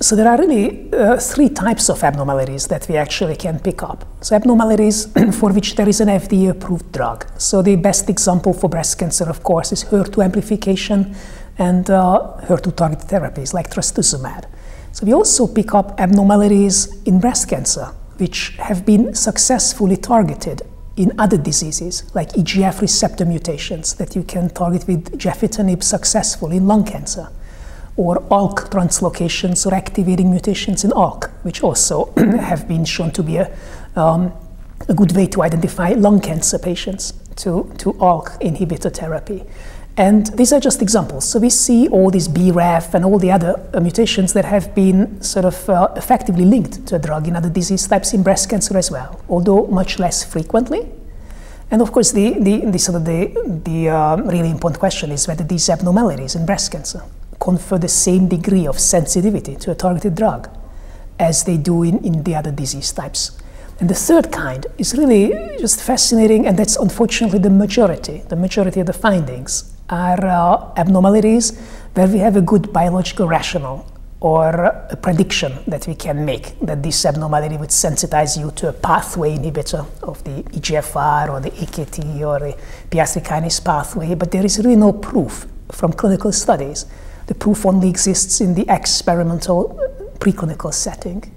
So there are really uh, three types of abnormalities that we actually can pick up. So abnormalities for which there is an FDA-approved drug. So the best example for breast cancer, of course, is HER2 amplification and uh, HER2-targeted therapies like trastuzumab. So we also pick up abnormalities in breast cancer, which have been successfully targeted in other diseases, like EGF receptor mutations that you can target with gefitinib successfully in lung cancer, or ALK translocations or activating mutations in ALK, which also have been shown to be a, um, a good way to identify lung cancer patients to, to ALK inhibitor therapy. And these are just examples. So we see all these BRAF and all the other uh, mutations that have been sort of uh, effectively linked to a drug in other disease types in breast cancer as well, although much less frequently. And of course, the, the, the sort of the, the uh, really important question is whether these abnormalities in breast cancer confer the same degree of sensitivity to a targeted drug as they do in, in the other disease types. And the third kind is really just fascinating, and that's unfortunately the majority. The majority of the findings are uh, abnormalities where we have a good biological rationale or a prediction that we can make that this abnormality would sensitize you to a pathway inhibitor of the EGFR or the AKT or the PI3 kinase pathway, but there is really no proof from clinical studies. The proof only exists in the experimental preclinical setting.